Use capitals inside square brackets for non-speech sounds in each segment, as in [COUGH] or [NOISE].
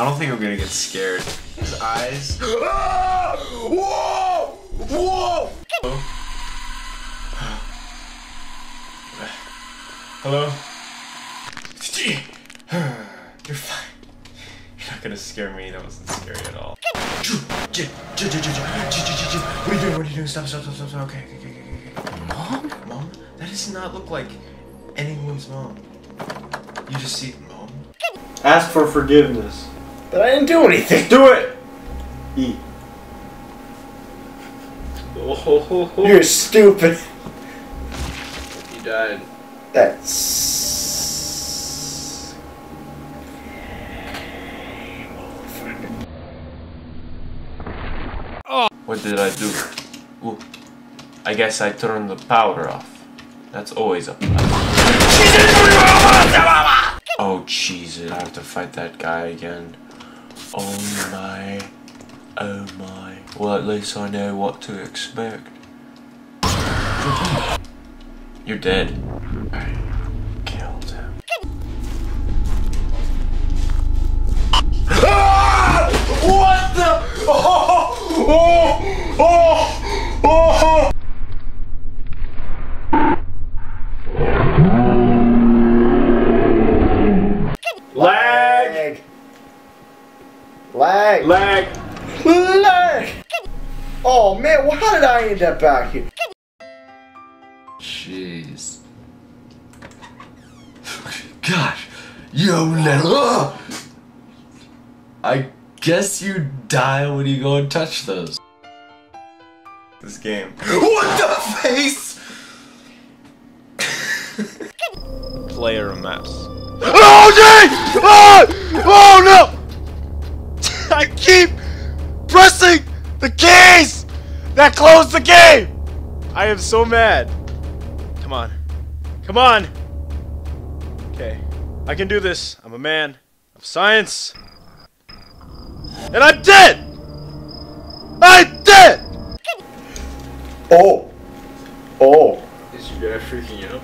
I don't think I'm gonna get scared. His eyes. [GASPS] Whoa! Whoa! Hello? [SIGHS] You're fine. You're not gonna scare me. That wasn't scary at all. What are you doing? What are you doing? Stop, stop, stop, stop, stop. Okay, okay, okay, okay, okay. Mom? Mom? That does not look like anyone's mom. You just see mom? Ask for forgiveness. But I didn't do anything. Do it! E. Oh, ho, ho, ho. You're stupid. you died. That's. What did I do? Ooh. I guess I turned the power off. That's always a Oh Jesus, I have to fight that guy again. Oh my. Oh my. Well at least I know what to expect. You're dead. Lag. Lag! Lag. Oh man, well, how did I end up back here? Jeez. [LAUGHS] Gosh, yo little. I guess you die when you go and touch those. This game. What the face? [LAUGHS] Player a mess. Oh, Jay! Oh! Oh, that closed the game! I am so mad. Come on. Come on! Okay. I can do this. I'm a man of science. And I'm dead! I'm dead! Oh. Oh. Is your guy freaking out?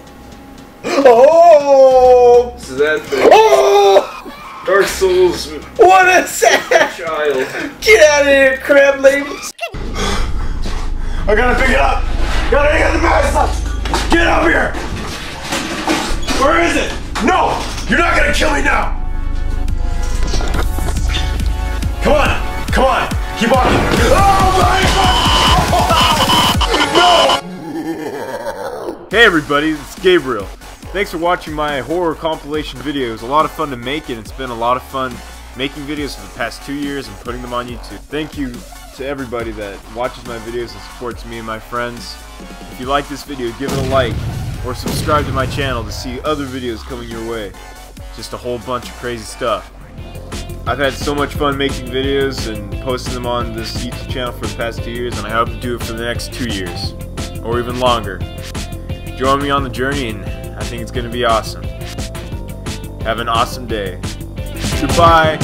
Oh. This is that thing. Oh. Dark Souls What a sad child. Get out of here, crab ladies. I gotta pick it up! Gotta get the mask up. Get up here! Where is it? No! You're not gonna kill me now! Come on! Come on! Keep walking! Oh my god! [LAUGHS] No! Hey everybody, it's Gabriel. Thanks for watching my horror compilation video. It was a lot of fun to make and it's been a lot of fun making videos for the past two years and putting them on YouTube. Thank you to everybody that watches my videos and supports me and my friends. If you like this video, give it a like or subscribe to my channel to see other videos coming your way. Just a whole bunch of crazy stuff. I've had so much fun making videos and posting them on this YouTube channel for the past two years and I hope to do it for the next two years or even longer. Join me on the journey and I think it's going to be awesome. Have an awesome day. Goodbye.